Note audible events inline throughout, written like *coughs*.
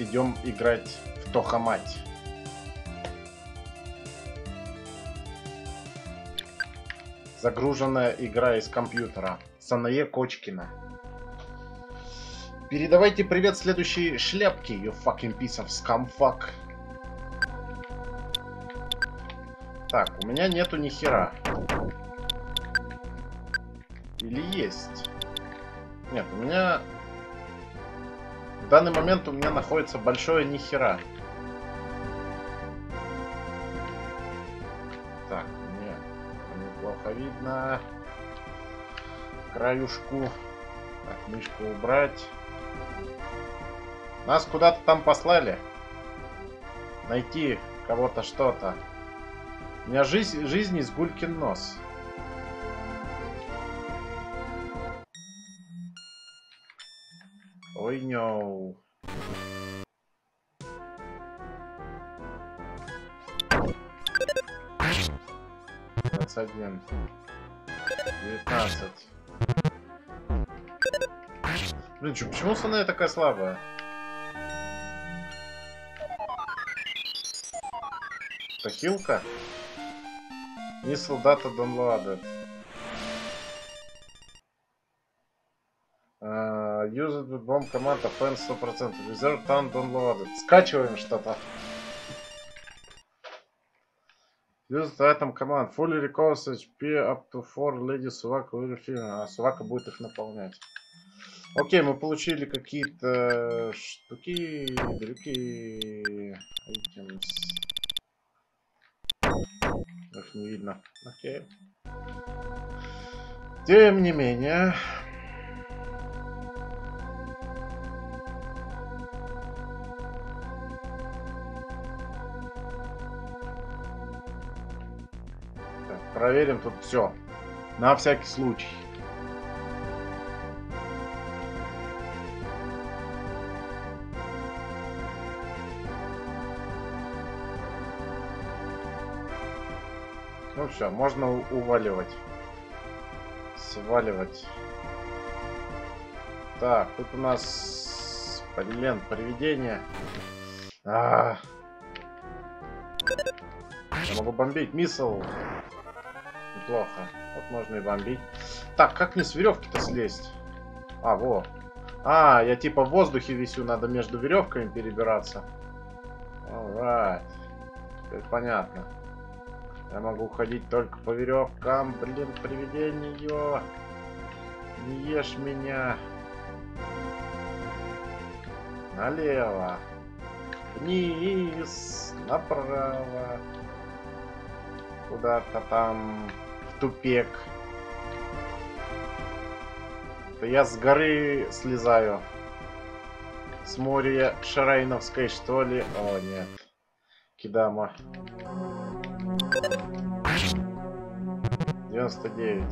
идем играть в Тохамать. Загруженная игра из компьютера. Санае Кочкина. Передавайте привет следующей шляпке, you fucking piece of scumfuck. Так, у меня нету ни хера. Или есть? Нет, у меня... Данный момент у меня находится большое ни хера. Так, мне неплохо видно. Краюшку. Так, мышку убрать. Нас куда-то там послали. Найти кого-то что-то. У меня жизнь, жизнь из гулькин нос. Двадцать один. Девятнадцать. Блин, чё, почему Саная такая слабая? Это хилка? Missile data downloaded. Uh, use it with bomb command offense 100%. Reserve town downloaded. Скачиваем что-то. Use the item command. Fully recovers HP up to 4 lady Сувака. А Сувака будет их наполнять. Окей, мы получили какие-то штуки, дрюки, items. Их не видно. Окей. Тем не менее... проверим тут все. На всякий случай. Ну все, можно уваливать. Сваливать. Так, тут у нас Блин, привидение. А -а -а. Я могу бомбить. Миссл. Неплохо. Вот можно и бомбить. Так, как мне с веревки-то слезть? А, во. А, я типа в воздухе висю, надо между веревками перебираться. Alright. Это понятно. Я могу ходить только по веревкам. Блин, привидение. Не ешь меня. Налево. Вниз. Направо. Куда-то там тупик. Да я с горы слезаю. С моря Шарайновской, что ли? О, нет. Кидама. 99.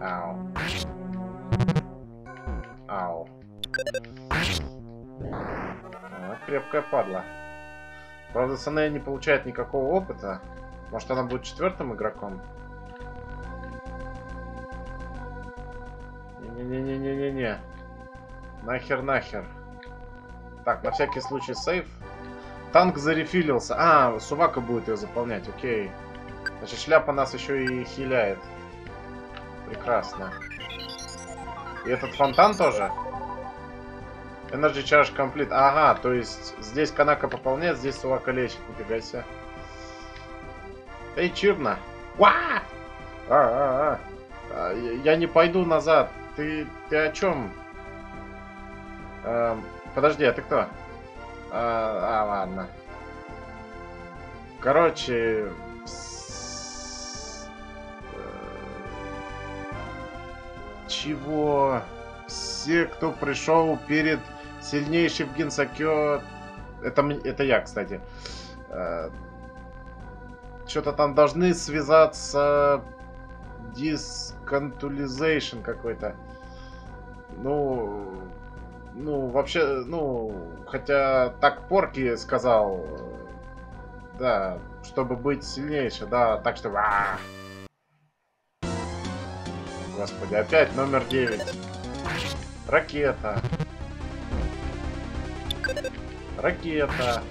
Ау. Ау. А, крепкая падла. Правда, Санея не получает никакого опыта. Может, она будет четвертым игроком? Не-не-не-не-не-не. Нахер, нахер. Так, на всякий случай сейф. Танк зарефилился. А, Сувака будет ее заполнять, окей. Значит, шляпа нас еще и хиляет. Прекрасно. И этот фонтан тоже? Energy Charge Complete. Ага, то есть здесь Канака пополняет, здесь Сувака лечит. Нифига себе. Эй, Чирна! Ва! А, а, а. Я не пойду назад. Ты, ты о чем? Эм, подожди, а ты кто? А, а ладно. Короче... Чего? Все, кто пришел перед сильнейшим Гинсакё... Это, это я, кстати. Что-то там должны связаться... Дисконтулизейшн какой-то. Ну... Ну, вообще, ну, хотя так Порки сказал, да, чтобы быть сильнейше, да, так что... А -а -а. Господи, опять номер 9. Ракета. Ракета.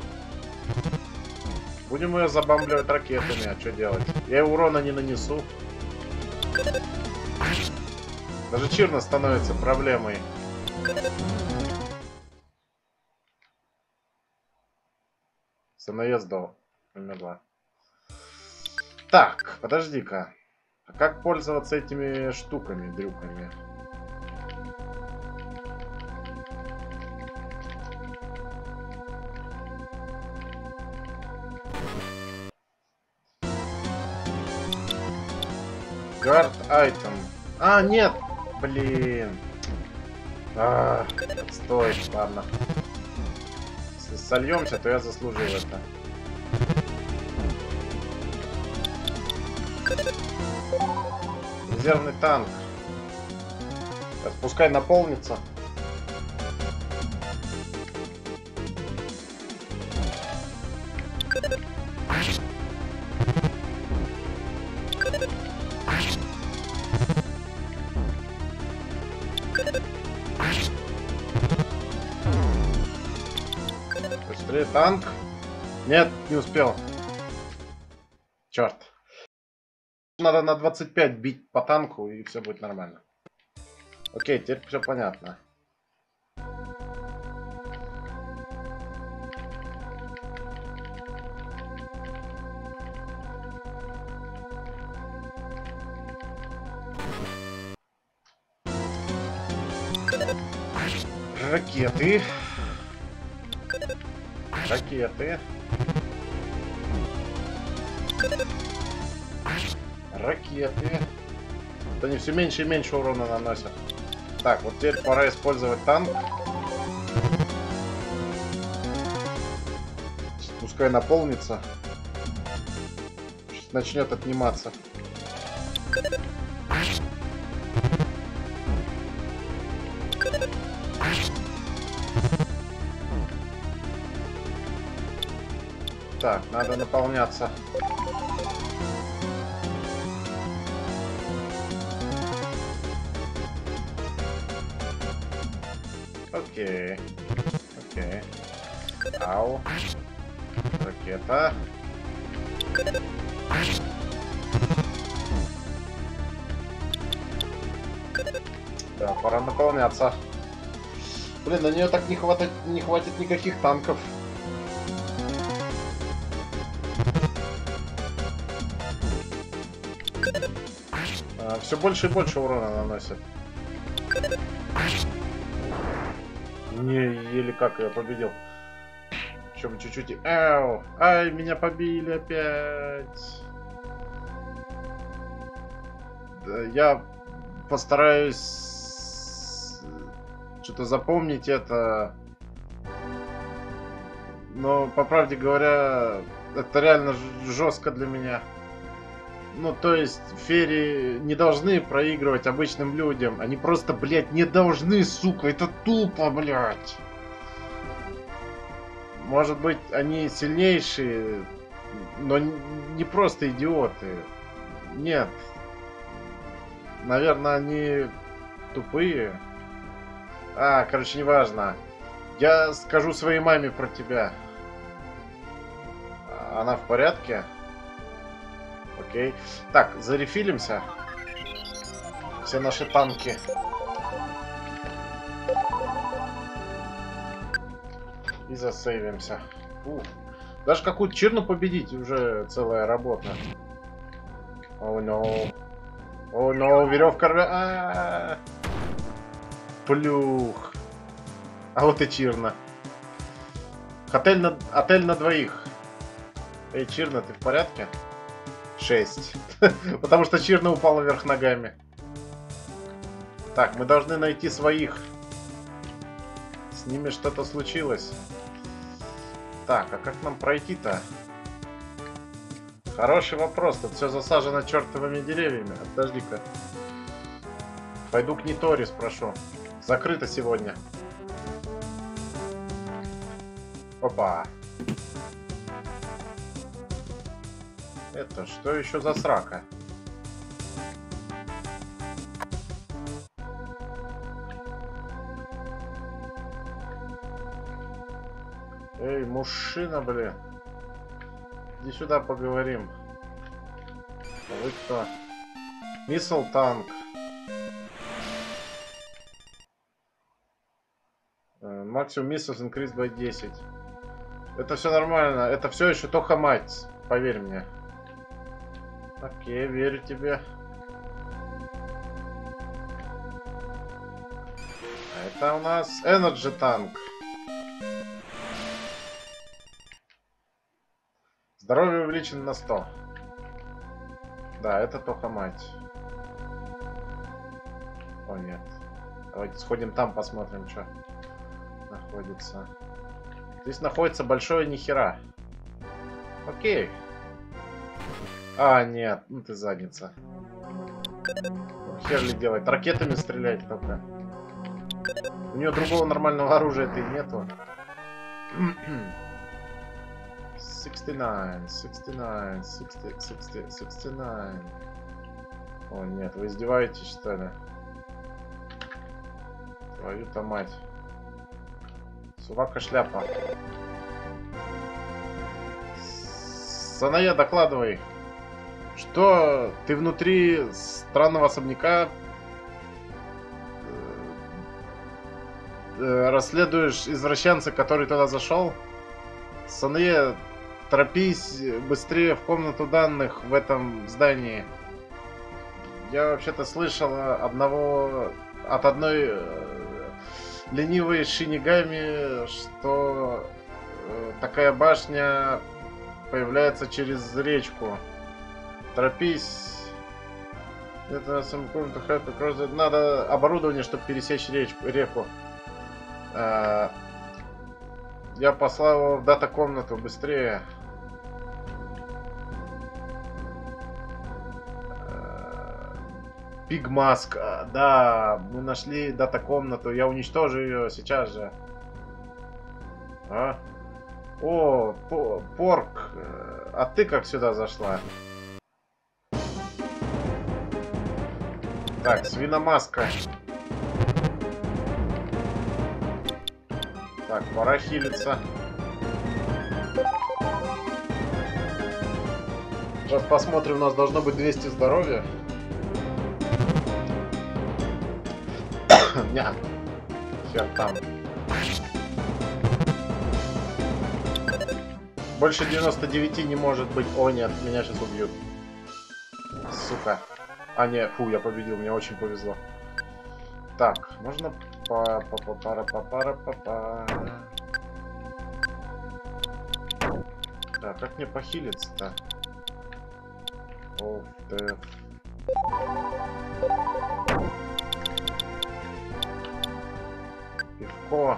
Будем ее забамбливать ракетами, а что делать? Я урона не нанесу. Даже Чирна становится проблемой. Самоездов умерла. Так, подожди-ка. А как пользоваться этими штуками, дрюками? Гард айтем. А, нет! Блин. А, стой, ладно. Если сольемся, то я заслужил это. Резервный танк. Сейчас пускай наполнится. Быстрее танк. Нет, не успел. Черт. Надо на 25 бить по танку, и все будет нормально. Окей, теперь все понятно. Ракеты. Ракеты. Ракеты. Вот они все меньше и меньше урона наносят. Так, вот теперь пора использовать танк. Пускай наполнится. Начнет отниматься. Надо наполняться. Окей. Окей. Ау. Ракета. Да, пора наполняться. Блин, на нее так не хватит, не хватит никаких танков. Все больше и больше урона наносит. Не, еле как я победил. Чем чуть-чуть... Ау! Ай, меня побили опять. Да, я постараюсь что-то запомнить это. Но, по правде говоря, это реально жестко для меня. Ну, то есть, Ферри не должны проигрывать обычным людям. Они просто, блядь, не должны, сука. Это тупо, блядь. Может быть, они сильнейшие, но не просто идиоты. Нет. Наверное, они тупые. А, короче, неважно. Я скажу своей маме про тебя. Она в порядке? Окей. Так, зарефилимся. Все наши танки. И засейвимся. Фух. Даже какую-то черну победить уже целая работа. О, oh, no. О, oh, no, веревка рвет. А -а -а. Плюх. А вот и Чирна. Отель на, отель на двоих. Эй, Чирна, ты в порядке? 6. *laughs* Потому что Чирна упала вверх ногами. Так, мы должны найти своих. С ними что-то случилось. Так, а как нам пройти-то? Хороший вопрос. Тут все засажено чертовыми деревьями. Подожди-ка. Пойду к Нитори спрошу. Закрыто сегодня. Опа. Это что еще за срака? Эй, мужчина, блин. Иди сюда поговорим. А вы кто? Миссл танк. Максимум миссус increase by 10. Это все нормально. Это все еще только мать. Поверь мне. Окей, верю тебе. Это у нас Energy танк. Здоровье увеличено на 100. Да, это только мать. О, нет. Давайте сходим там, посмотрим, что находится. Здесь находится большое нихера. Окей. А, нет, ну ты задница. Хер ли делать? Ракетами стрелять только. У нее другого нормального оружия-то и нету. 69, 69, 60, 60, 69. О, нет, вы издеваетесь, что ли? Твою-то мать. Сувака шляпа. Саная, докладывай. Что ты внутри странного особняка э, расследуешь извращенца, который туда зашел? Саная, торопись быстрее в комнату данных в этом здании. Я вообще-то слышал одного от одной э, ленивой шинигами, что э, такая башня появляется через речку. Торопись. Это на самом комнату Хэппи Надо оборудование, чтобы пересечь речку, реку. А, я послал его в дата-комнату быстрее. Пигмаск. Да, мы нашли дата-комнату. Я уничтожу ее сейчас же. А? О, по Порк. А ты как сюда зашла? Так, свиномаска. Так, пора хилиться. Сейчас посмотрим, у нас должно быть 200 здоровья. *coughs* Нет. Хер там. Больше 99 не может быть. О, нет, меня сейчас убьют. Сука. А, не, фу, я победил, мне очень повезло. Так, можно па па па пара па пара па па Так, как мне похилиться-то? Оф, ты... Пивко.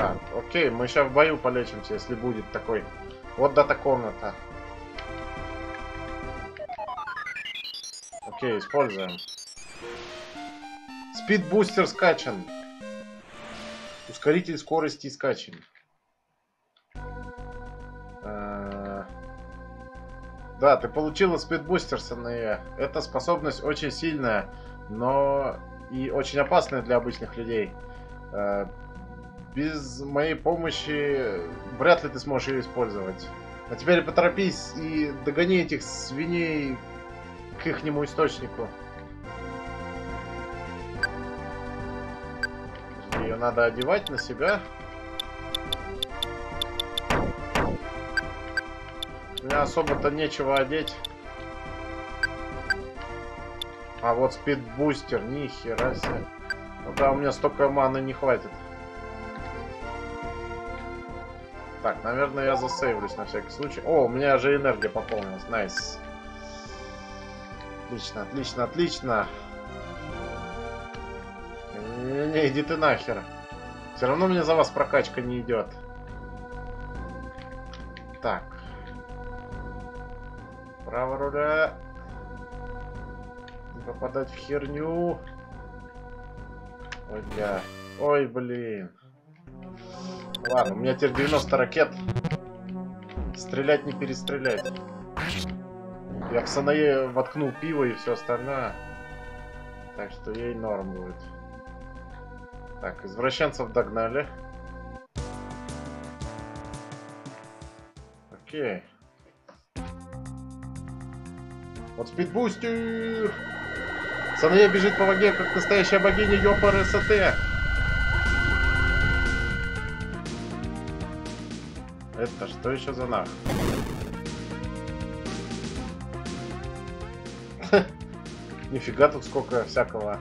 Так, окей, мы сейчас в бою полечимся, если будет такой. Вот дата комната. Окей, используем. Спидбустер скачан. Ускоритель скорости скачан. Да, ты получила спидбустер с НЕ. Эта способность очень сильная, но и очень опасная для обычных людей. Без моей помощи вряд ли ты сможешь ее использовать. А теперь поторопись и догони этих свиней к ихнему источнику. Ее надо одевать на себя. Мне особо-то нечего одеть. А вот speed booster, нихера себе. Ну да, у меня столько маны не хватит. Так, наверное, я засейвлюсь на всякий случай. О, у меня же энергия пополнилась. Nice. Отлично, отлично, отлично. Не-не-не, иди ты нахер. Все равно мне за вас прокачка не идет. Так. Право руля. Не попадать в херню. Ой, бля. Ой, блин. Ладно, у меня теперь 90 ракет. Стрелять не перестрелять. Я в Санае воткнул пиво и все остальное. Так что ей норм будет. Так, извращенцев догнали. Окей. Вот спидбустер! Саная бежит по воде, как настоящая богиня Йопар СТ. Это что еще за нах? *laughs* Нифига тут сколько всякого.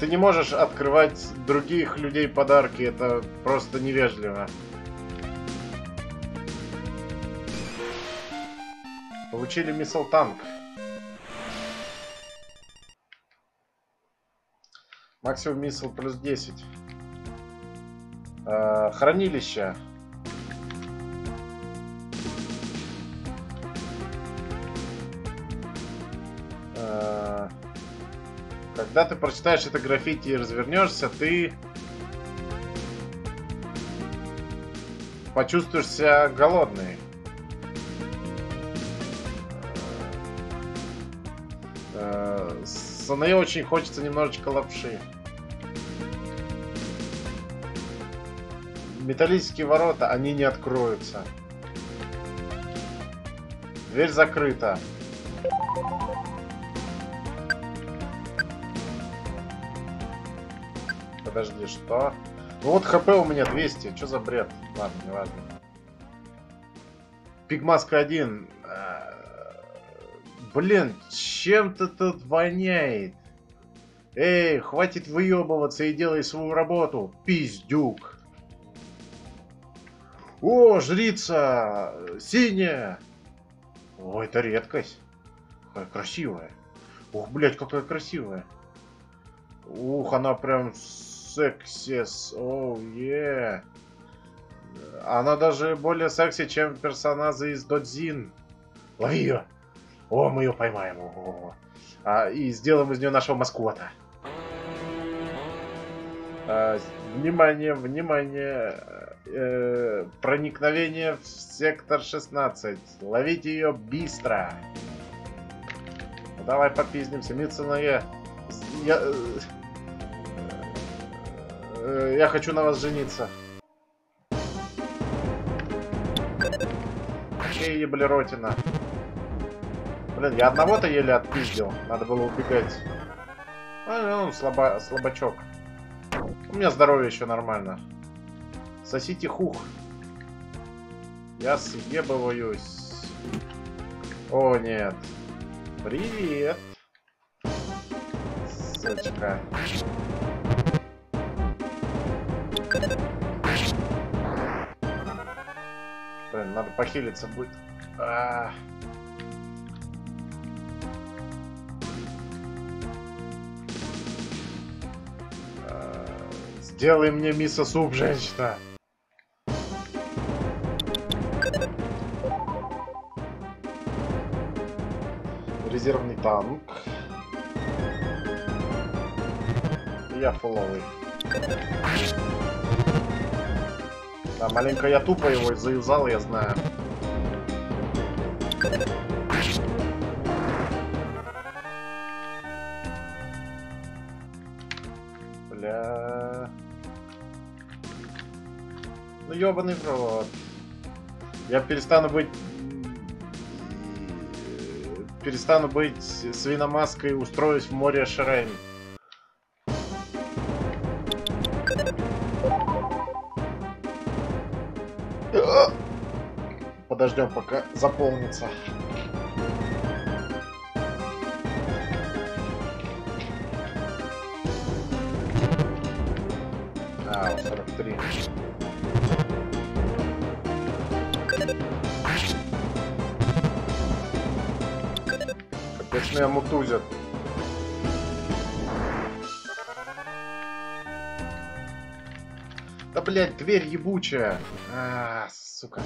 Ты не можешь открывать других людей подарки, это просто невежливо. Получили миссил танк. Максимум миссил плюс 10. Э, хранилище. Э, когда ты прочитаешь это граффити и развернешься, ты почувствуешь себя голодный. Э, Санае очень хочется немножечко лапши. Металлические ворота, они не откроются. Дверь закрыта. Подожди, что? Ну вот хп у меня 200, что за бред? Ладно, не важно. Пигмаска 1. Блин, чем-то тут воняет. Эй, хватит выебываться и делай свою работу, пиздюк. О, жрица! Синяя! О, это редкость. Какая красивая. Ух, блядь, какая красивая. Ух, она прям сексис. Оу, е. Она даже более секси, чем персонажи из Додзин. Лови ее. О, мы ее поймаем. О, а, и сделаем из нее нашего маскота. А, внимание, внимание. Э, проникновение в сектор 16. Ловите ее быстро. Ну, давай попиздимся. Митсоная. Я... Э, я хочу на вас жениться. Окей, еблеротина. Блин, я одного-то еле отпиздил. Надо было убегать. А, ну, слабо... слабачок. У меня здоровье еще нормально. Сосите хух. Я съебываюсь. О, нет. Привет. Сучка. Блин, надо похилиться будет. А -а -а. Сделай мне мисо-суп, женщина. Резервный танк. Я фуловый. Да, маленько я тупо его заюзал, я знаю. Ебаный в рот. Я перестану быть... Перестану быть свиномаской и устроюсь в море Шрайн. Подождем, пока заполнится. А, 43. Меня мутузят. Да, блядь, дверь ебучая. А, сука.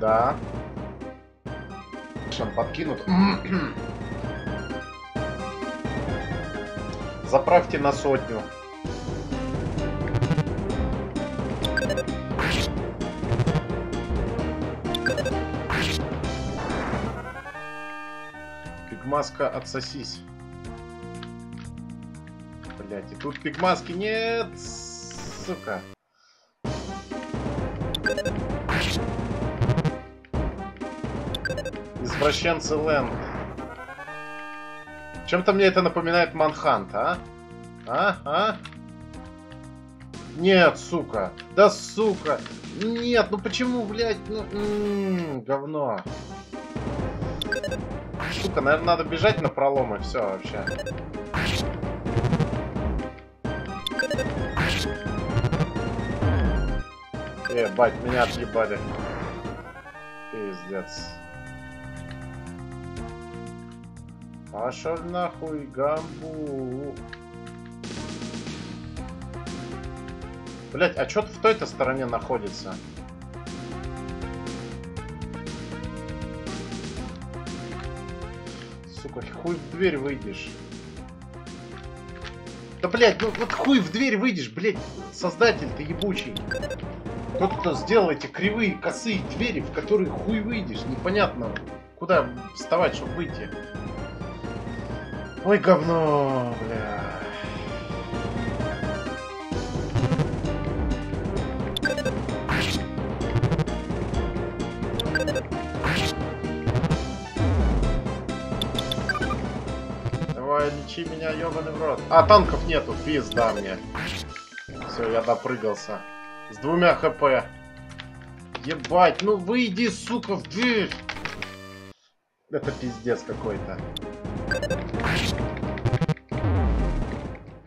Да. Шан подкинут. Заправьте на сотню. Пигмаска отсосись. Блять, и тут пигмаски нет, сука. Извращенцы Лэнд. Чем-то мне это напоминает Манхант, а? А? А? Нет, сука. Да сука. Нет, ну почему, блядь, ну... М м-м, -м, говно. Сука, наверное, надо бежать на пролом и все вообще. Ебать, меня отъебали. Пиздец. Пошел нахуй, гамбу. Блять, а что в той-то стороне находится? Сука, хуй в дверь выйдешь. Да, блядь, ну вот хуй в дверь выйдешь, блядь, создатель ты ебучий. Тот, кто сделал эти кривые, косые двери, в которые хуй выйдешь, непонятно, куда вставать, чтобы выйти. Ой, говно, бля. Давай, лечи меня, ебаный в рот. А, танков нету, пизда мне. Все, я допрыгался. С двумя хп. Ебать, ну выйди, сука, в дверь. Это пиздец какой-то.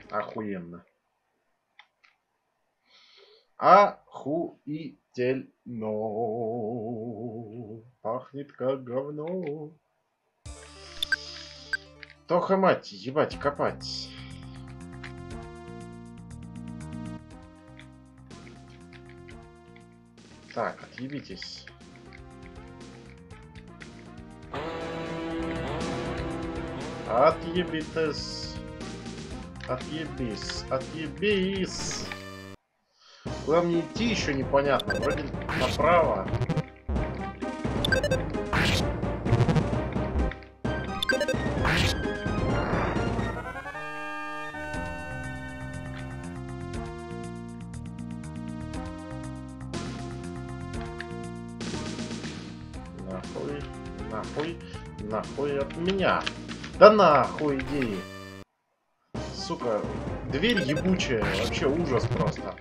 Охуенно. Охуительно. Пахнет как говно. Тоха мать, ебать, копать. Так, отъебитесь. Отъебитесь. Отъебись, отъебись. Куда мне идти еще непонятно. Вроде направо. Нахуй от меня. Да нахуй иди. Сука, дверь ебучая. Вообще ужас просто.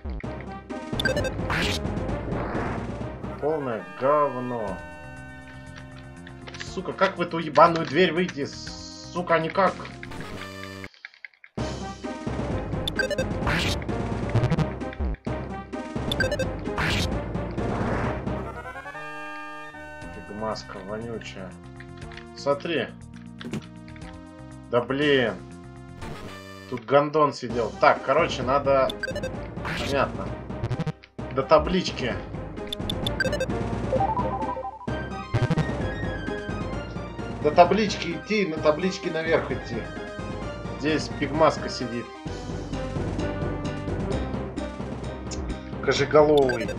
Полное говно. Сука, как в эту ебаную дверь выйти? Сука, никак. Маска вонючая. Смотри. Да блин. Тут гондон сидел. Так, короче, надо... Понятно. До таблички. До таблички идти, на табличке наверх идти. Здесь пигмаска сидит. Кожеголовый.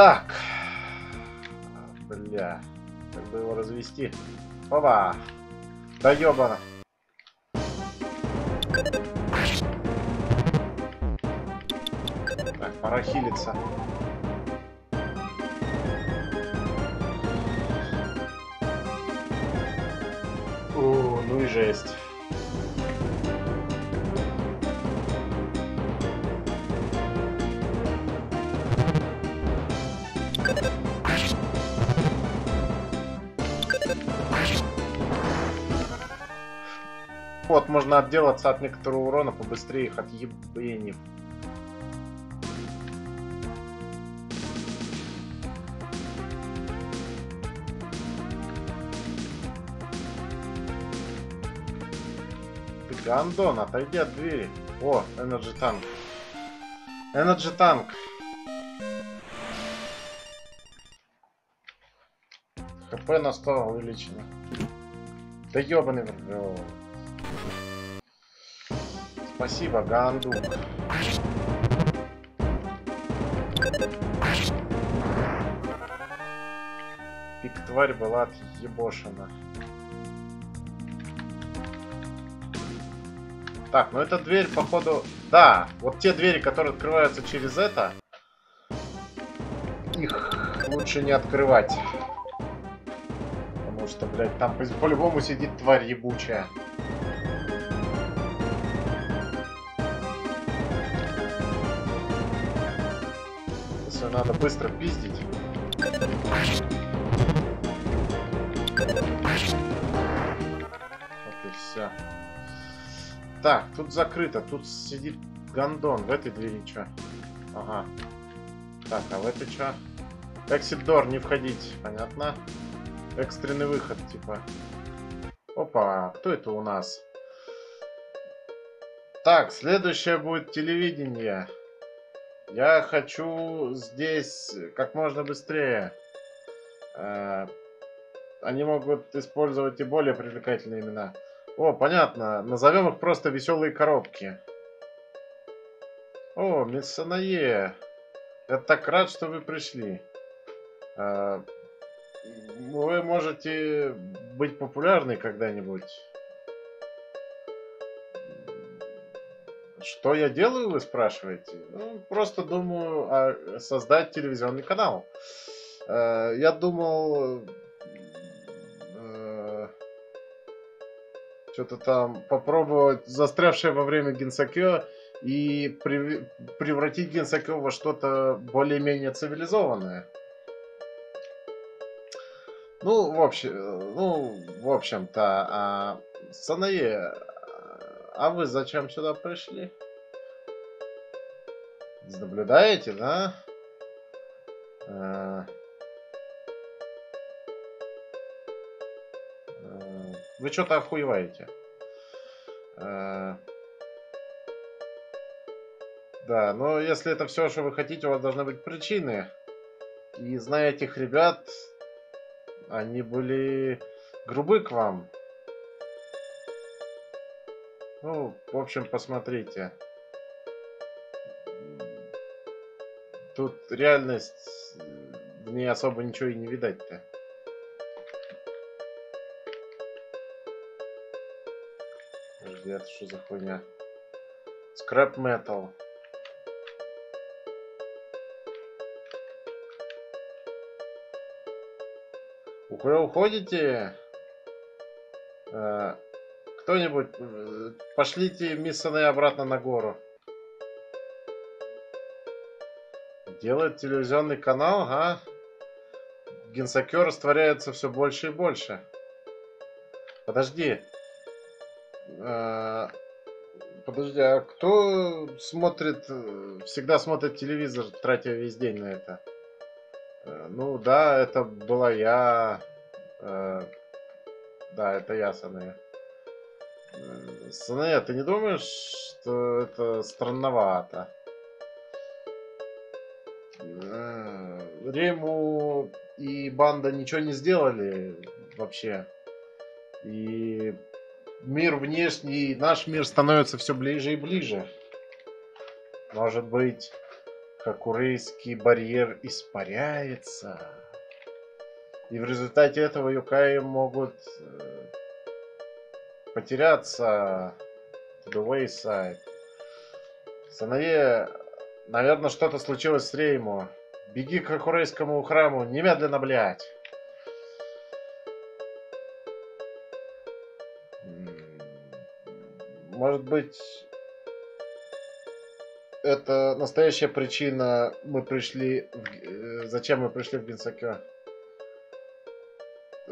Так. Бля. Как бы его развести? Опа. Да ёбана. Так, пора хилиться. О, ну и жесть. Можно отделаться от некоторого урона побыстрее их отъебенив. Ты гандон, отойди от двери. О, Energy танк. Energy танк. ХП на 100 увеличено. Да ебаный в Спасибо, Гандук. Пик тварь была отъебошена. Так, ну эта дверь, походу... Да, вот те двери, которые открываются через это, их лучше не открывать. Потому что, блядь, там по-любому сидит тварь ебучая. Надо быстро пиздить. Вот и все. Так, тут закрыто. Тут сидит гондон. В этой двери что? Ага. Так, а в этой что? Door, не входить. Понятно. Экстренный выход, типа. Опа, кто это у нас? Так, следующее будет телевидение. Я хочу здесь как можно быстрее. Э, они могут использовать и более привлекательные имена. О, понятно. Назовем их просто веселые коробки. О, Миссанае. Я так рад, что вы пришли. А, вы можете быть популярны когда-нибудь. Что я делаю, вы спрашиваете? Ну, просто думаю а, создать телевизионный канал. А, я думал что-то там попробовать застрявшее во время Генсакё и превратить Генсакё во что-то более-менее цивилизованное. Ну, в общем, ну, в общем-то, а, Санае, а вы зачем сюда пришли? Наблюдаете, да? А, Вы что-то охуеваете. А... Да, но если это все, что вы хотите, у вас должны быть причины. И зная этих ребят, они были грубы к вам. Ну, в общем, посмотрите. Тут реальность, в ней особо ничего и не видать-то. Подожди, это что за хуйня? Scrap metal. Вы уходите? Э, Кто-нибудь, э, пошлите Миссаны обратно на гору. Делает телевизионный канал, а? Генсакер растворяется все больше и больше. Подожди. А, подожди, а кто смотрит, э, всегда смотрит телевизор, тратя весь день на это? Э, ну да, это была я. Э, да, это я, Саная. Саная, ты не думаешь, что это странновато? Риму и банда ничего не сделали вообще. И мир внешний, наш мир становится все ближе и ближе. Может быть, Хакурейский барьер испаряется. И в результате этого Юкаи могут э, потеряться to the wayside. Санае, наверное, что-то случилось с Рейму. Беги к Хакурейскому храму, немедленно, блядь. Может быть, это настоящая причина, мы пришли, в, э, зачем мы пришли в Генсакё.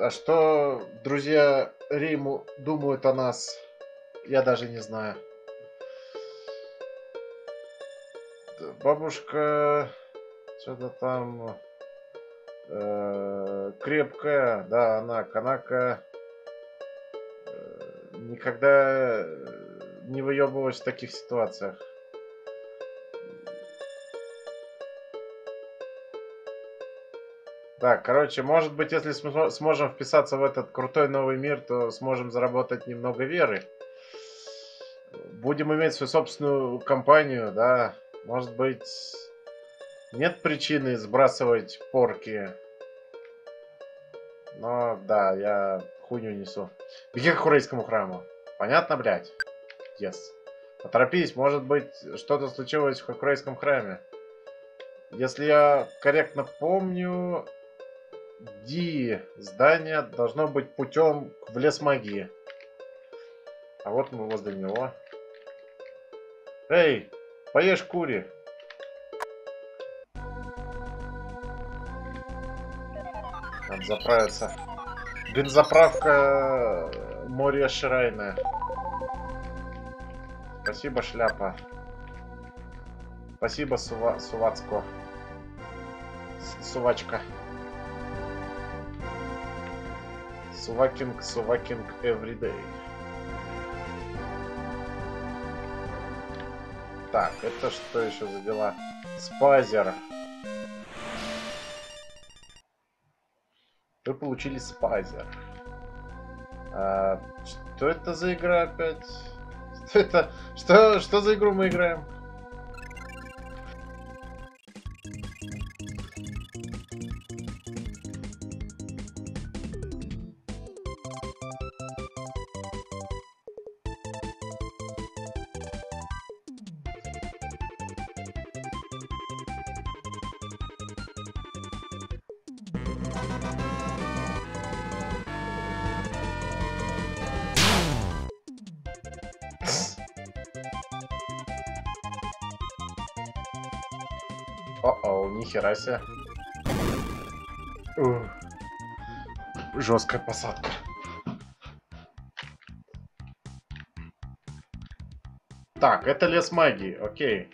А что друзья Риму думают о нас, я даже не знаю. Бабушка что-то там э, крепкая, да, она канака. Э, никогда не выебывать в таких ситуациях. Так, короче, может быть, если сможем вписаться в этот крутой новый мир, то сможем заработать немного веры. Будем иметь свою собственную компанию, да. Может быть, Нет причины сбрасывать порки. Но, да, я хуйню несу. Беги к Хурейскому храму. Понятно, блядь? Yes. Поторопись, может быть, что-то случилось в Хакурейском храме. Если я корректно помню, Ди здание должно быть путем в лес магии. А вот мы возле него. Эй, поешь кури. Надо заправиться. Бензоправка море Ширайна. Спасибо, шляпа. Спасибо, Сува... Сувацко. Сувачка. Сувакинг, Сувакинг, everyday. Так, это что еще за дела? Spazer. Вы получили spazer. А, что это за игра опять? *laughs* Что это? Что, что за игру мы играем? Нихера себе. Ух. Жесткая посадка. Так, это лес магии, окей.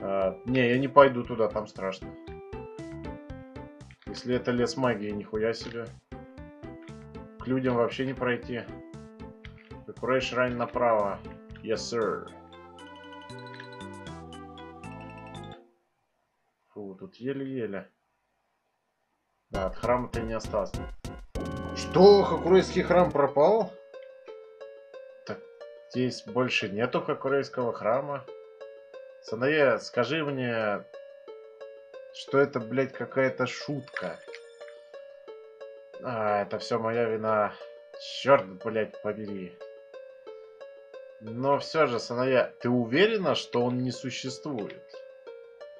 А, не, я не пойду туда, там страшно. Если это лес магии, нихуя себе. К людям вообще не пройти. Decoration Shrine направо. Yes, sir. Еле-еле. Да, от храма-то не осталось. Что, Хакурейский храм пропал? Так, здесь больше нету Хакурейского храма. Санае, скажи мне, что это, блядь, какая-то шутка. А, это все моя вина. Черт, блядь, побери. Но все же, Саная, ты уверена, что он не существует?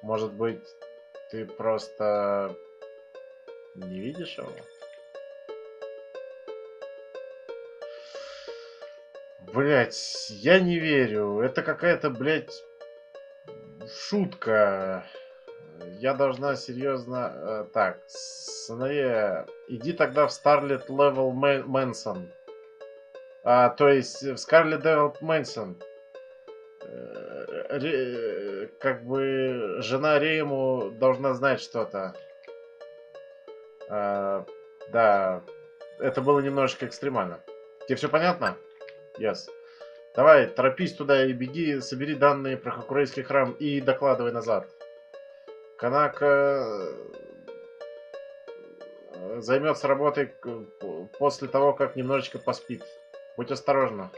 Может быть, ты просто не видишь его? Блять, я не верю. Это какая-то, блядь, шутка. Я должна серьезно... Э, так, Саная, иди тогда в Starlet Level Manson. А, то есть в Scarlet Devil Manson. Как бы жена Рейму должна знать что-то. А, да, это было немножечко экстремально. Тебе все понятно? Yes. Давай, торопись туда и беги, собери данные про Хакурейский храм и докладывай назад. Канака э, займется работой после того, как немножечко поспит. Будь осторожна.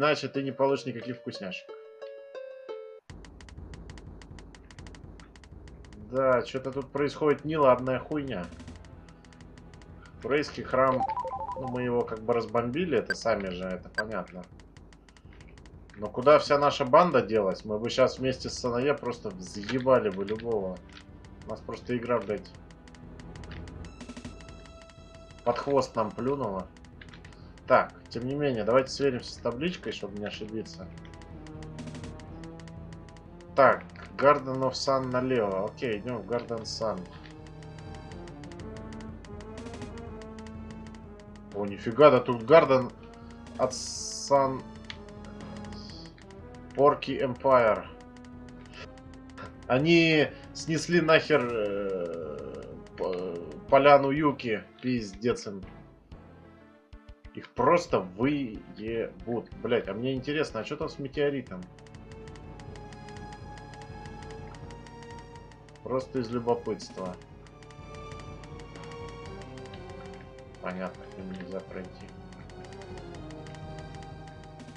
Иначе ты не получишь никаких вкусняшек. Да, что-то тут происходит неладная хуйня. Турейский храм, ну, мы его как бы разбомбили, это сами же, это понятно. Но куда вся наша банда делась? Мы бы сейчас вместе с Санае просто взъебали бы любого. У нас просто игра, блядь, под хвост нам плюнуло. Так, тем не менее, давайте сверимся с табличкой, чтобы не ошибиться. Так, Garden of Sun налево. Окей, идем в Garden Sun. О, нифига, да тут Garden от Sun Porky Empire. Они снесли нахер э, поляну Юки. Пиздец им. Их просто выебут. Блять, а мне интересно, а что там с метеоритом? Просто из любопытства. Понятно, к ним нельзя пройти.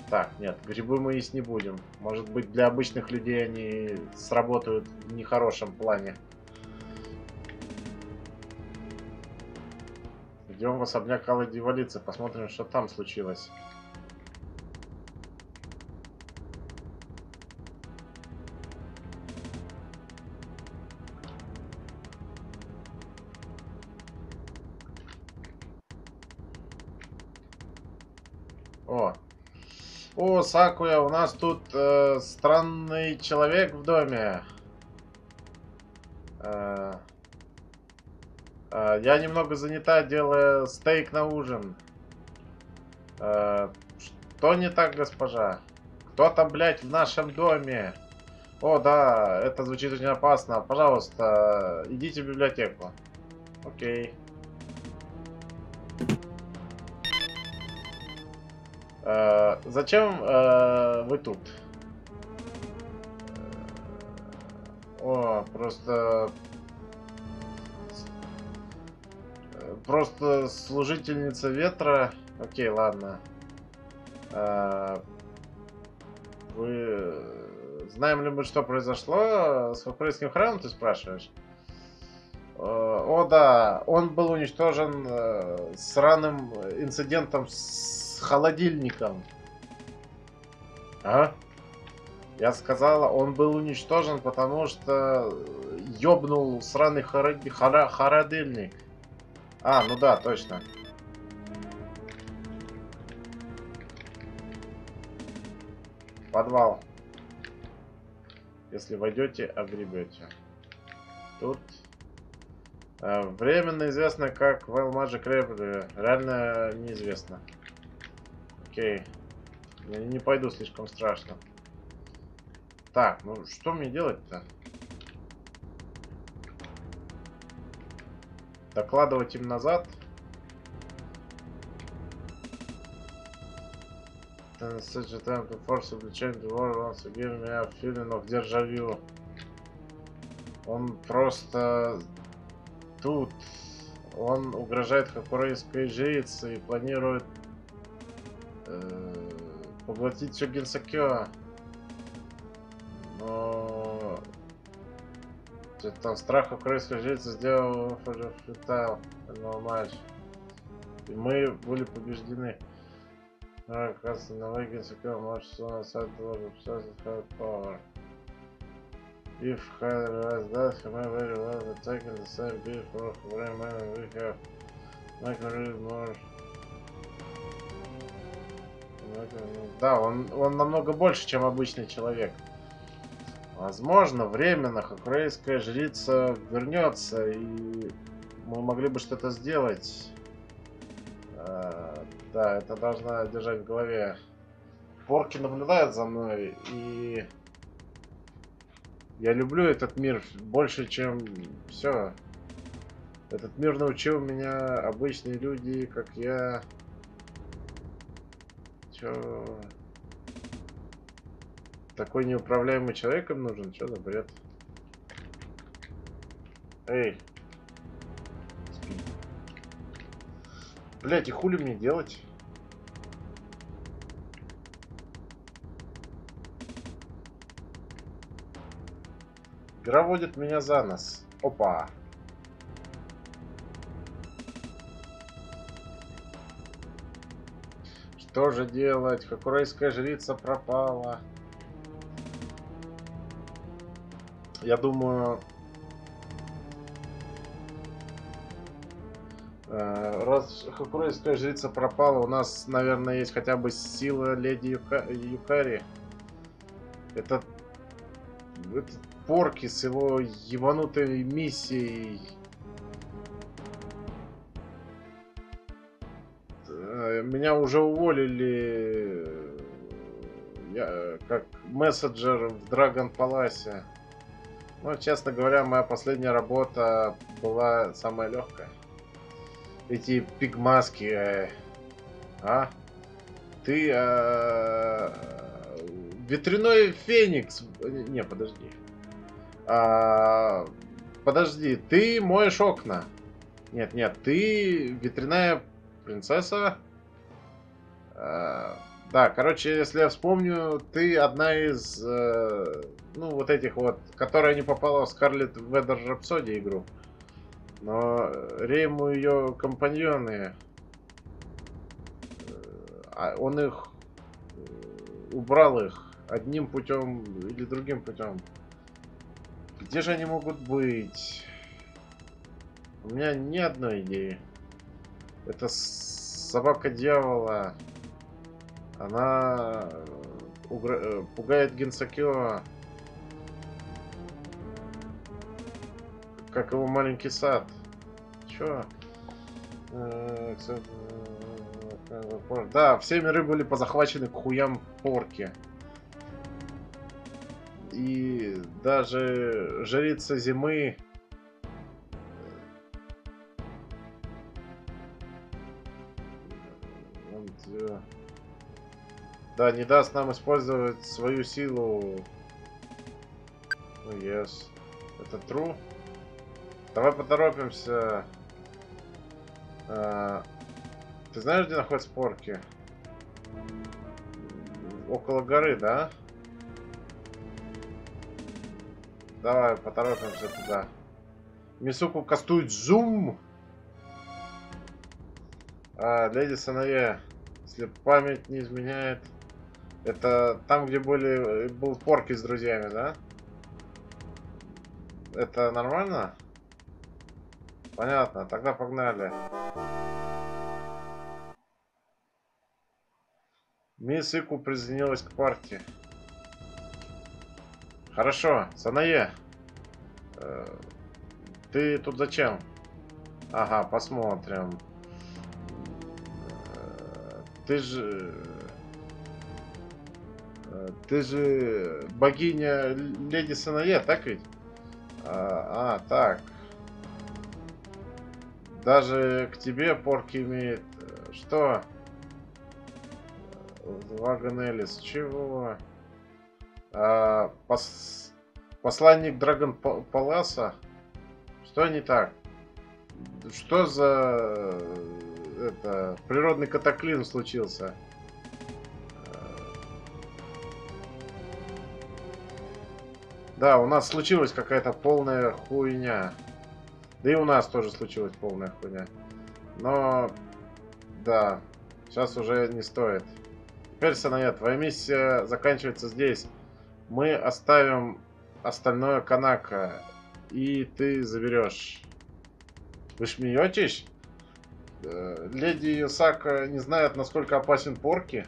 Так, нет, грибы мы есть не будем. Может быть, для обычных людей они сработают в нехорошем плане. Идем в особняк Алой Дивалицы, посмотрим, что там случилось. О, о, Сакуя, у нас тут э, странный человек в доме. Э, я немного занята, делая стейк на ужин. Э, что не так, госпожа? Кто там, блядь, в нашем доме? О, да, это звучит очень опасно. Пожалуйста, идите в библиотеку. Окей. Э, зачем э, вы тут? О, просто... Просто служительница ветра. Окей, ладно. Э, вы... Знаем ли мы, что произошло с Факурийским храмом, ты спрашиваешь? Э, о, да, он был уничтожен э, сраным инцидентом с холодильником. А? Я сказала, он был уничтожен, потому что ёбнул сраный хороди... А, ну да, точно. Подвал. Если войдете, огребете. Тут э, временно известно как Well Magic Library. Реально неизвестно. Окей. Я не пойду, слишком страшно. Так, ну что мне делать-то? Докладывать им назад? such a time to forcibly change the world once again me Он просто тут. Он угрожает хакурейской жрице и планирует Э, поглотить все Генсакё. Но... Там страх украинской жрицы сделал фритайл матч. И мы были побеждены. А, оказывается, на way Генсакё матч на сайт Hard Power. If had realized that, he may very well have taken the same beat for Rayman we have. Make a read да, он, он намного больше, чем обычный человек. Возможно, временно хакурейская жрица вернется, и мы могли бы что-то сделать. А, да, это должна держать в голове. Порки наблюдают за мной, и я люблю этот мир больше, чем все. Этот мир научил меня обычные люди, как я, Чё? Такой неуправляемый человеком нужен? Что за бред? Эй. Спи. Блять, и хули мне делать? Игра водит меня за нос. Опа. Что же делать? Хакурейская жрица пропала. Я думаю... Э, раз Хакурейская жрица пропала, у нас, наверное, есть хотя бы сила леди Юка... Юкари. Этот... Этот Порки с его ебанутой миссией меня уже уволили я, как мессенджер в Dragon Palace. Ну, честно говоря, моя последняя работа была самая легкая. Эти пигмаски, э, а? Ты э, ветряной феникс. Не, подожди. А, подожди, ты моешь окна. Нет, нет, ты ветряная принцесса. Э, Да, короче, если я вспомню, ты одна из, э, ну, вот этих вот, которая не попала в Скарлет Ведер Рапсоди игру. Но Рейму ее компаньоны, э, а он их э, убрал их одним путем или другим путем. Где же они могут быть? У меня ни одной идеи. Это собака дьявола. Она. Э, пугает Генсакио. Как его маленький сад. Чё? Э, э, да, все миры были позахвачены к хуям порки. И даже жрица зимы Да, не даст нам использовать свою силу. Ну, yes. Это true. Давай поторопимся. А, ты знаешь, где находятся порки? Около горы, да? Давай поторопимся туда. Мисуку кастует зум. А, леди Санае, если память не изменяет, это там, где были, был порки с друзьями, да? Это нормально? Понятно, тогда погнали. Мисс Ику присоединилась к партии. Хорошо, Санае. Э, ты тут зачем? Ага, посмотрим. Э, ты же... Э, ты же богиня Леди Санае, так ведь? А, а, так. Даже к тебе порки имеет... Э, что? Вагон Элис. Чего? А, пос... Посланник Драгон Паласа? Что не так? Что за... Это... Природный катаклизм случился? Да, у нас случилась какая-то полная хуйня. Да и у нас тоже случилась полная хуйня. Но, да, сейчас уже не стоит. Теперь, Саная, твоя миссия заканчивается здесь. Мы оставим остальное Канака, и ты заберешь. Вы смеетесь? Э, леди Юсака не знает, насколько опасен Порки.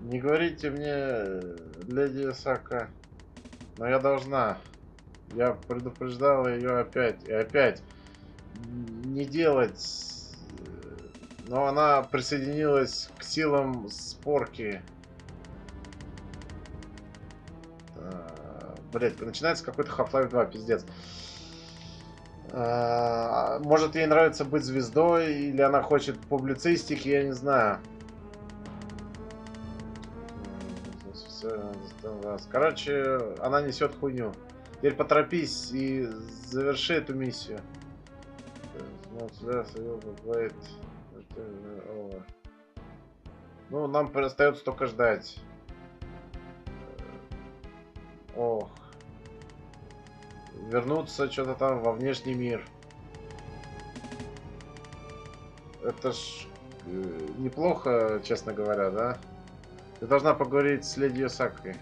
Не говорите мне, леди Юсака. Но я должна. Я предупреждал ее опять и опять не делать. Но она присоединилась к силам спорки. А, блять, начинается какой-то Half-Life 2, пиздец. А, может ей нравится быть звездой, или она хочет публицистики, я не знаю. Короче, она несет хуйню. Теперь поторопись и заверши эту миссию. Ну, нам остается только ждать. Ох. Вернуться что-то там во внешний мир. Это ж э, неплохо, честно говоря, да? Ты должна поговорить с леди Сакой.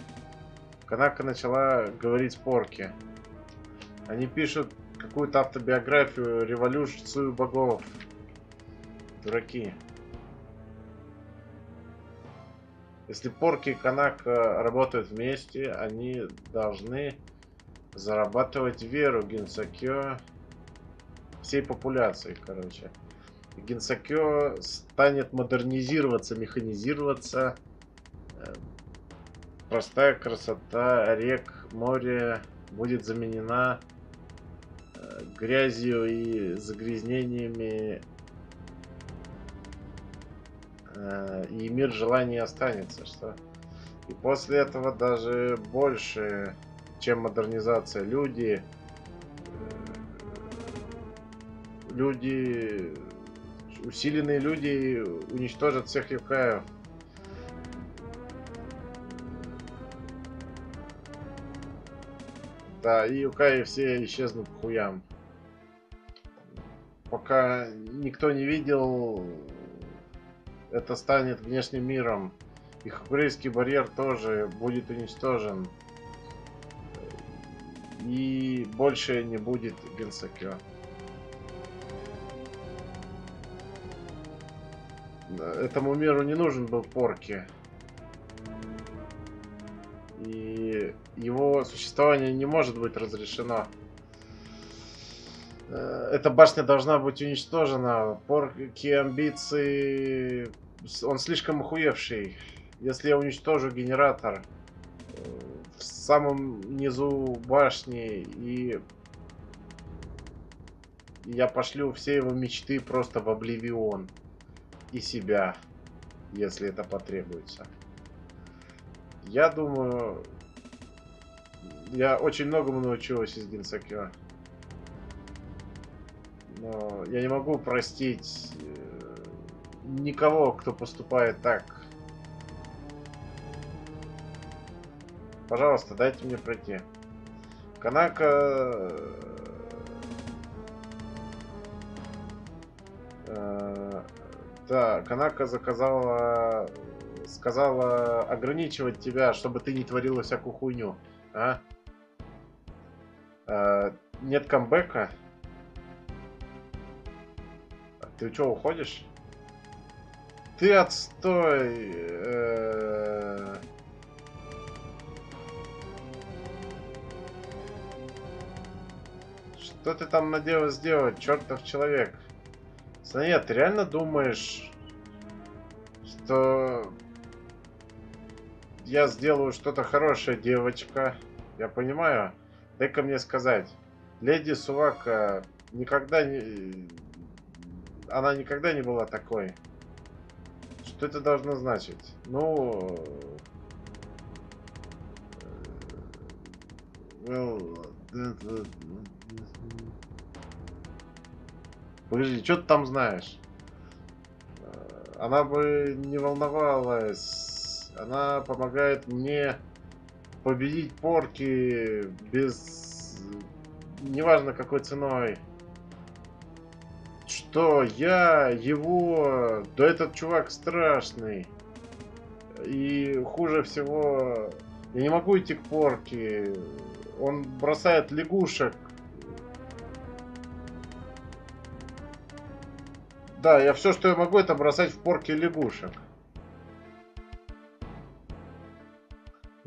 Канака начала говорить Порки. Они пишут какую-то автобиографию, революцию богов. Дураки. Если Порки и Канака работают вместе, они должны зарабатывать веру Генсакё всей популяции, короче. Генсакё станет модернизироваться, механизироваться, простая красота рек, море будет заменена э, грязью и загрязнениями. Э, и мир желаний останется, что и после этого даже больше, чем модернизация, люди э, люди усиленные люди уничтожат всех юкаев Да, и Юкаи все исчезнут к хуям. Пока никто не видел, это станет внешним миром. И Хакурейский барьер тоже будет уничтожен. И больше не будет Генсакё. Этому миру не нужен был Порки. Его существование не может быть разрешено. Э, эта башня должна быть уничтожена. Порки амбиции... Он слишком охуевший. Если я уничтожу генератор э, в самом низу башни и я пошлю все его мечты просто в обливион и себя, если это потребуется. Я думаю, я очень многому научилась из Гинсакё. Но я не могу простить э, никого, кто поступает так. Пожалуйста, дайте мне пройти. Канака... Э, да, Канака заказала... Сказала ограничивать тебя, чтобы ты не творила всякую хуйню. А? А нет камбэка? Ты что, уходишь? Ты отстой. Э... Что ты там надеялась сделать, чертов человек? Саня, ты реально думаешь, что я сделаю что-то хорошее, девочка? Я понимаю. Дай-ка мне сказать. Леди Сувака никогда не... Она никогда не была такой. Что это должно значить? Ну... Well, Подожди, что ты там знаешь? Э, она бы не волновалась. Она помогает мне победить порки без... Неважно какой ценой. Что? Я, его... Да этот чувак страшный. И хуже всего... Я не могу идти к порке. Он бросает лягушек Да, я все, что я могу, это бросать в порки лягушек.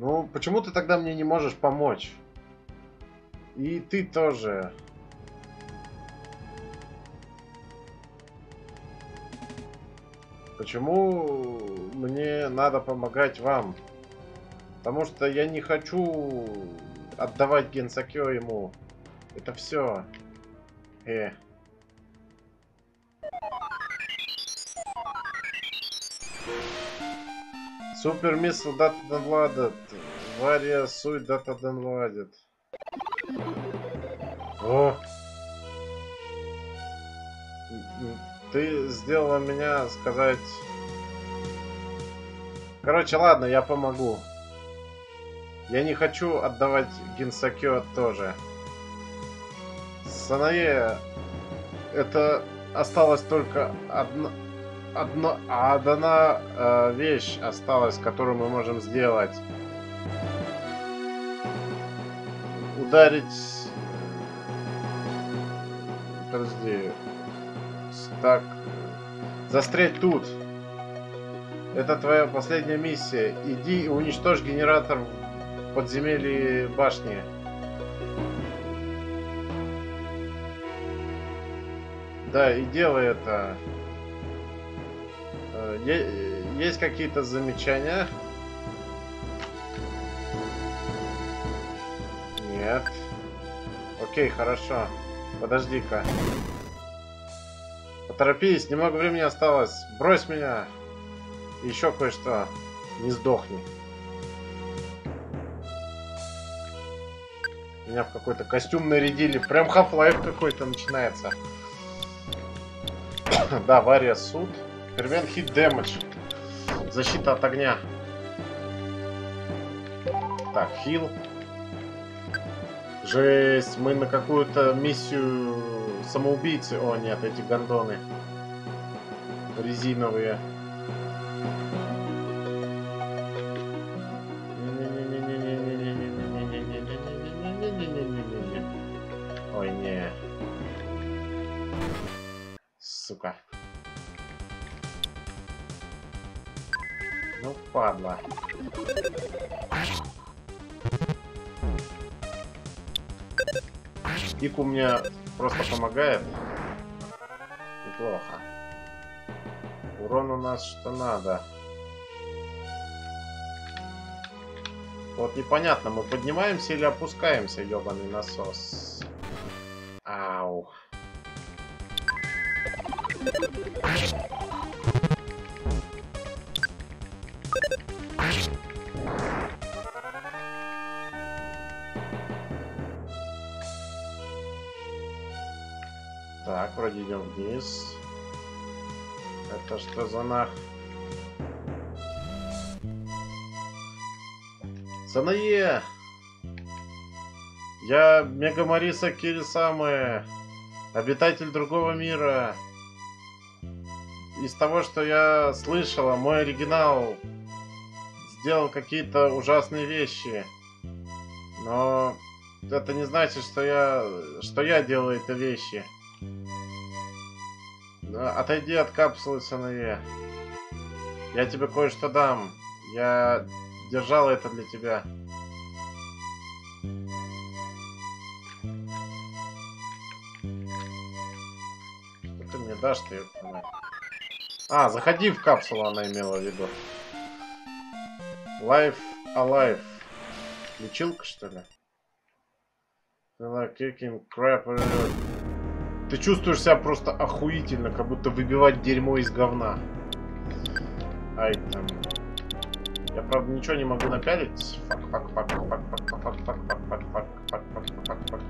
Ну, почему ты тогда мне не можешь помочь? И ты тоже. Почему мне надо помогать вам? Потому что я не хочу отдавать Генсакё ему. Это все. Э. Супер мисл дата доwnloaded. Вария суй дата downloaded. О! Ты сделала меня сказать... Короче, ладно, я помогу. Я не хочу отдавать Гинсакё тоже. Санае, это осталось только одно одно, одна э, вещь осталась, которую мы можем сделать. Ударить... Подожди. Так. Застрять тут. Это твоя последняя миссия. Иди и уничтожь генератор в подземелье башни. Да, и делай это. Есть какие-то замечания? Нет. Окей, хорошо. Подожди-ка. Поторопись, немного времени осталось. Брось меня. Еще кое-что. Не сдохни. Меня в какой-то костюм нарядили. Прям Half-Life какой-то начинается. *coughs* да, Вария суд. Prevent hit damage. Защита от огня. Так, хил. Жесть, мы на какую-то миссию самоубийцы. О, нет, эти гондоны. Резиновые. У меня просто помогает. Неплохо. Урон у нас что надо. Вот непонятно, мы поднимаемся или опускаемся, ебаный насос. Ау. Это что за нах? Санае! Я Мегамариса Кирисамы, обитатель другого мира. Из того, что я слышала, мой оригинал сделал какие-то ужасные вещи. Но это не значит, что я, что я делаю эти вещи. Отойди от капсулы Санае. Я тебе кое-что дам. Я держал это для тебя. Что ты мне дашь, ты А, заходи в капсулу, она имела в виду. Life Alive. Лечилка, что ли? Kicking crap ты чувствуешь себя просто охуительно, как будто выбивать дерьмо из говна. Ай, там. Я, правда, ничего не могу напялить. Fuck, fuck, fuck, fuck, fuck, fuck, fuck, fuck, fuck, fuck, fuck, fuck, fuck, fuck, fuck.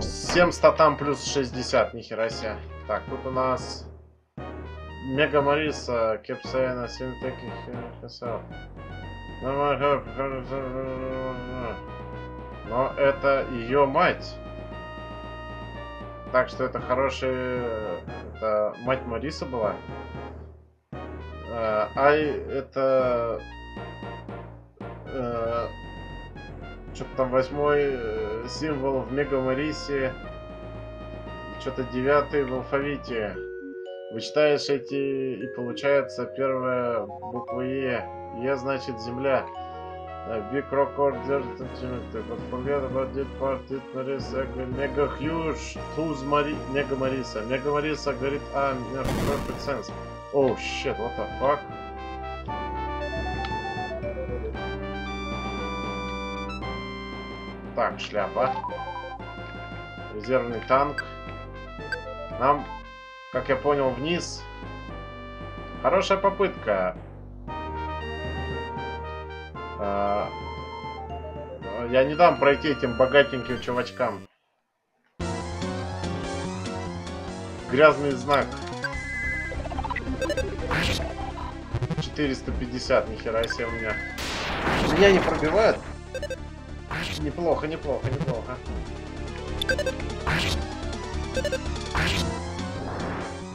7 статам плюс 60, нихера себе. Так, тут у нас Мега Мариса, Кепсайна, Синтеки, Хесел. Но это ее мать. Так что это хорошая... Это мать Мариса была. А, Ай, это... Э, Что-то там восьмой э, символ в Мега Марисе. Что-то девятый в алфавите. Вычитаешь эти, и получается первая буква Е. Е значит земля bir krokodiller tınçımıştır. Подполгада бардит партит Мариса, Нега Хьюш, Туз Мари, Нега Мариса. Нега Мариса говорит, а, here perfect sense. Oh shit, what the fuck? Так, шляпа. Резервный танк. Нам, как я понял, вниз. Хорошая попытка. А, я не дам пройти этим богатеньким чувачкам. Грязный знак. 450, нихера себе у меня. Меня не пробивают? Неплохо, неплохо, неплохо.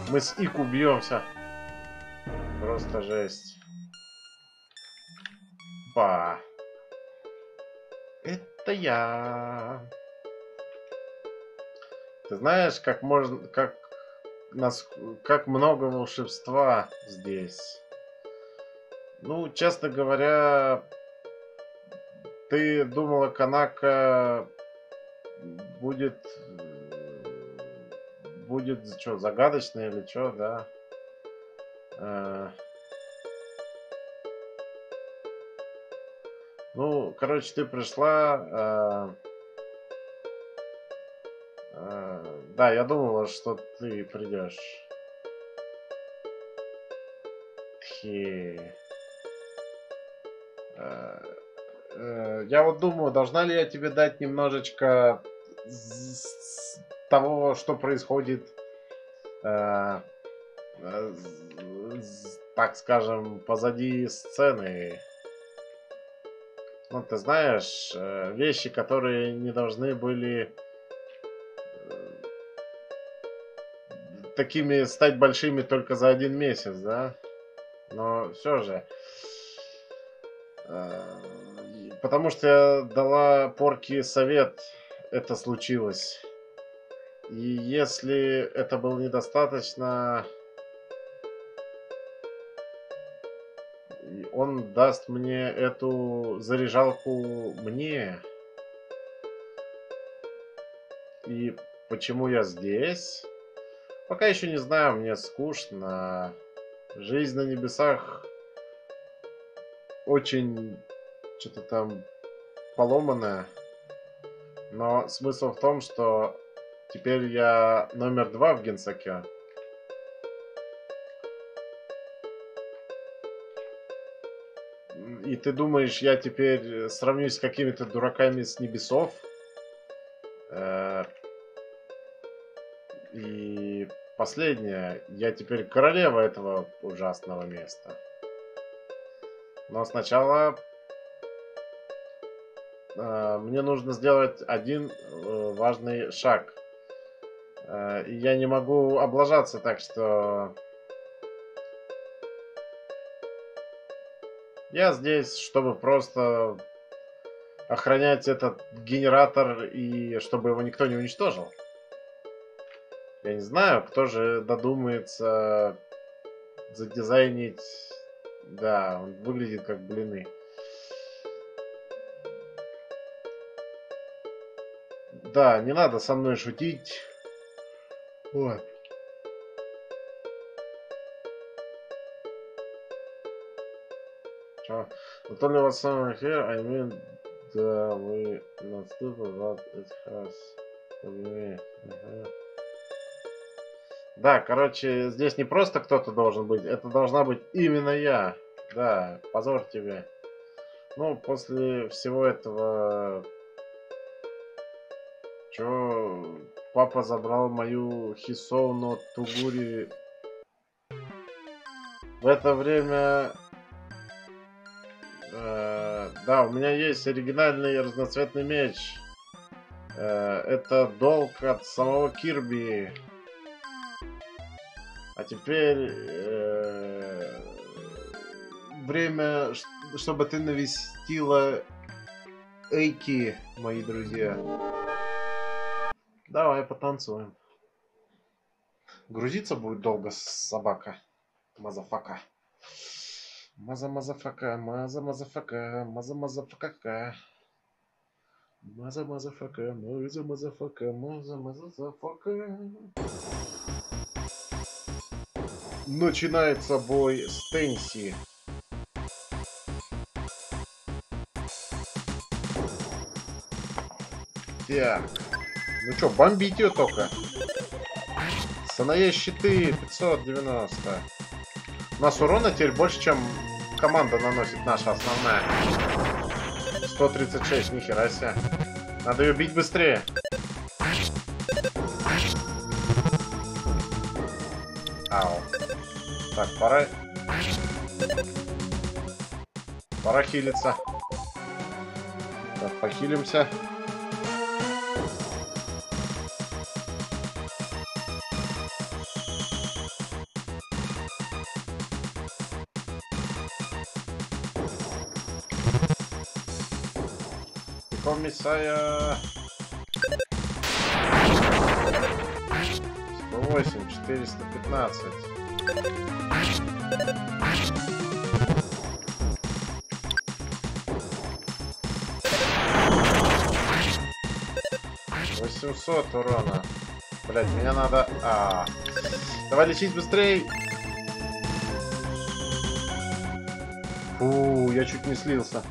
Мы с Ику бьемся. Просто жесть. Опа! Это я. Ты знаешь, как можно, как нас, как много волшебства здесь. Ну, честно говоря, ты думала, Канака будет будет что, загадочно или что, да? Э Ну, короче, ты пришла... Э, э, да, я думала, что ты придешь. Тхи. Э, э, я вот думаю, должна ли я тебе дать немножечко того, что происходит, э, э, так скажем, позади сцены. Ну, ты знаешь, э, вещи, которые не должны были э, такими стать большими только за один месяц, да? Но все же. э, Потому что я дала порке совет, это случилось. И если это было недостаточно, он даст мне эту заряжалку мне. И почему я здесь? Пока еще не знаю, мне скучно. Жизнь на небесах очень что-то там поломанная. Но смысл в том, что теперь я номер два в генсаке. И ты думаешь, я теперь э, сравнюсь с какими-то дураками с небесов? Э, И последнее, я теперь королева этого ужасного места. Но сначала э, мне нужно сделать один важный шаг. И я не могу облажаться, так что я здесь, чтобы просто охранять этот генератор и чтобы его никто не уничтожил. Я не знаю, кто же додумается задизайнить... Да, он выглядит как блины. Да, не надо со мной шутить. Ой. Чё? Анатолий Васильевич here, I mean, да, we not stupid, but it has to be me. Ага. Да, короче, здесь не просто кто-то должен быть, это должна быть именно я. Да, позор тебе. Ну, после всего этого... Чё, папа забрал мою Хисоуно Тугури. В это время... э, да, у меня есть оригинальный разноцветный меч. Э, это долг от самого Кирби. А теперь э, время, чтобы ты навестила Эйки, мои друзья. Давай потанцуем. Грузиться будет долго собака. Motherfucker. Mother motherfucker, mother motherfucker, mother motherfucker. Mother motherfucker, mother motherfucker, mother motherfucker. Начинается бой с Тенси. Так. Ну чё, бомбить ее только. Санае щиты 590. У нас урона теперь больше, чем команда наносит наша основная. 136, нихера себе. Надо ее бить быстрее. Ау. Так, пора... Пора хилиться. Так, похилимся. Комиссая. 108, 415. Восемьсот урона. Блять, меня надо... А. Давай лечить быстрей. Фу, я чуть не слился.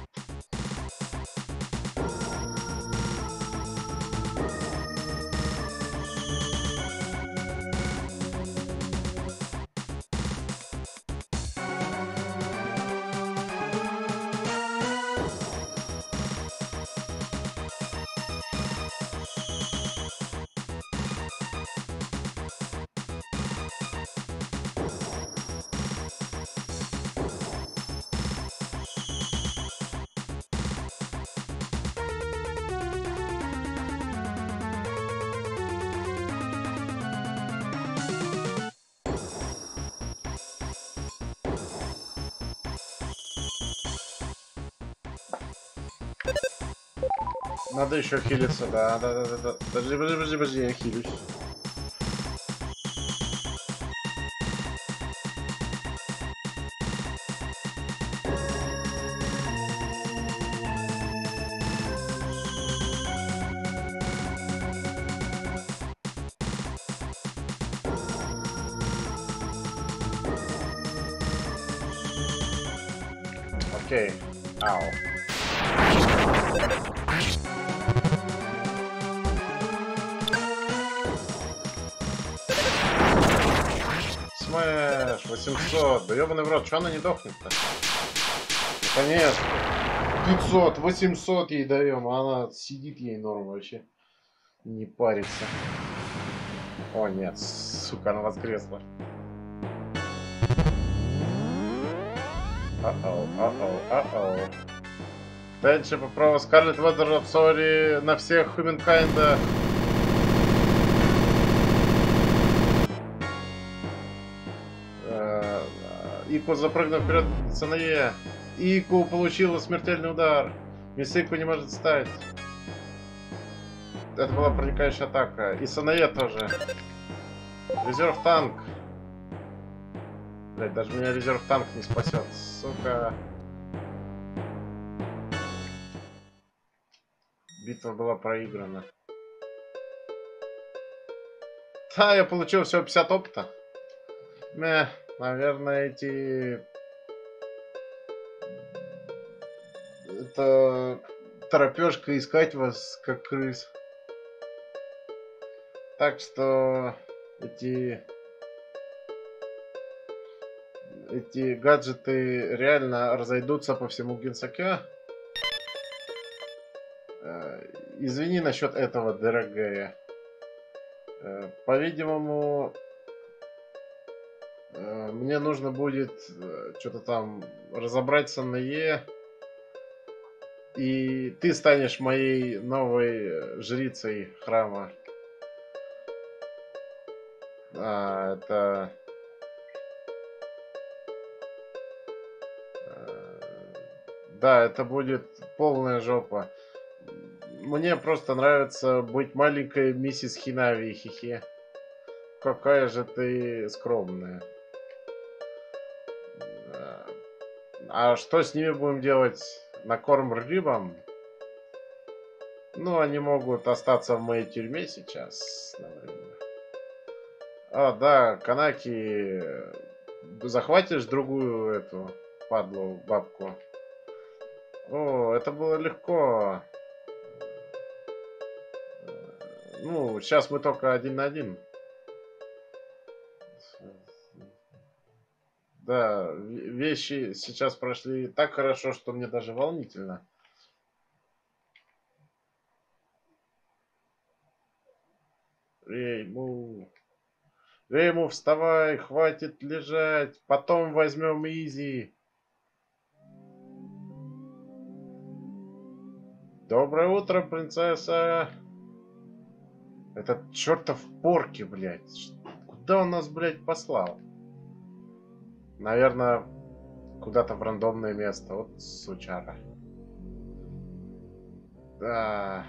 Надо еще хилиться, да, да, да, да, да. Подожди, подожди, подожди, подожди, я хилюсь. Что она не дохнет-то? Наконец. 500, 800 ей даем, а она сидит ей норм вообще. Не парится. О нет, сука, она воскресла. Uh-oh, uh-oh, uh-oh. Дальше по Скарлетт Weather Sorry на всех Humankind. Ику запрыгнул вперед Санае. Ику получила смертельный удар. Мисыку не может встать. Это была проникающая атака. И Санае тоже. Резерв танк. Блять, даже меня резерв танк не спасет. Сука. Битва была проиграна. Да, я получил всего 50 опыта. Мeh, наверное, эти... Это торопежка искать вас, как крыс. Так что эти... Эти гаджеты реально разойдутся по всему Генсаке. Э, Извини насчет этого, дорогая. Э, По-видимому, мне нужно будет что-то там разобраться на Е. И ты станешь моей новой э, жрицей храма. А, это... э, Да, это будет полная жопа. Мне просто нравится быть маленькой миссис Хинави, хихе. Какая же ты скромная. А что с ними будем делать? На корм рыбам? Ну, они могут остаться в моей тюрьме сейчас. на. А, да, Канаки, захватишь другую эту падлу бабку? О, это было легко. Ну, сейчас мы только один на один. Да, вещи сейчас прошли так хорошо, что мне даже волнительно. Рейму. Рейму, вставай, хватит лежать. Потом возьмем изи. Доброе утро, принцесса. Этот чертов порки, блядь. Куда он нас, блядь, послал? Наверное, куда-то в рандомное место. Вот сучара. Да.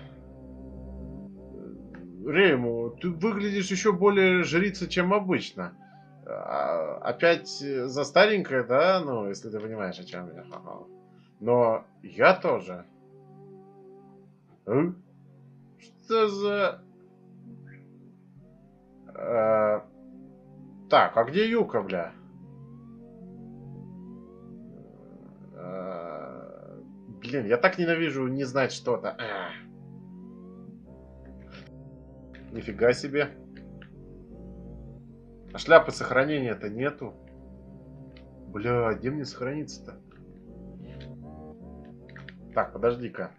Рейму, ты выглядишь еще более жрица, чем обычно. А, опять за старенькое, да? Ну, если ты понимаешь, о чем я. Но я тоже. А? Что за... Э, Так, а где Юка, бля? Э, Блин, я так ненавижу не знать что-то. Нифига себе. А шляпы сохранения-то нету. Бля, где мне сохраниться-то? Так, подожди-ка.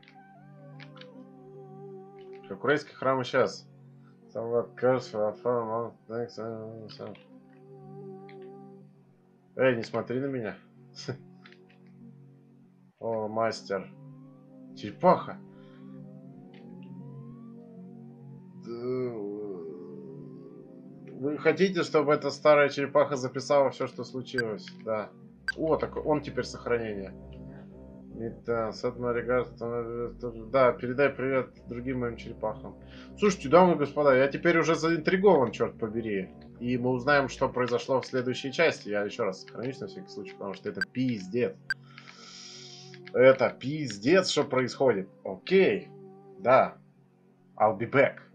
Курейский храм сейчас. Эй, не смотри на меня. *laughs* О, мастер. Черепаха. Вы хотите, чтобы эта старая черепаха записала все, что случилось? Да. О, так он теперь сохранение. Сад Маригард, да, передай привет другим моим черепахам. Слушайте, дамы и господа, я теперь уже заинтригован, черт побери. И мы узнаем, что произошло в следующей части. Я еще раз сохранюсь на всякий случай, потому что это пиздец. Это пиздец, что происходит. Окей. Да. I'll be back.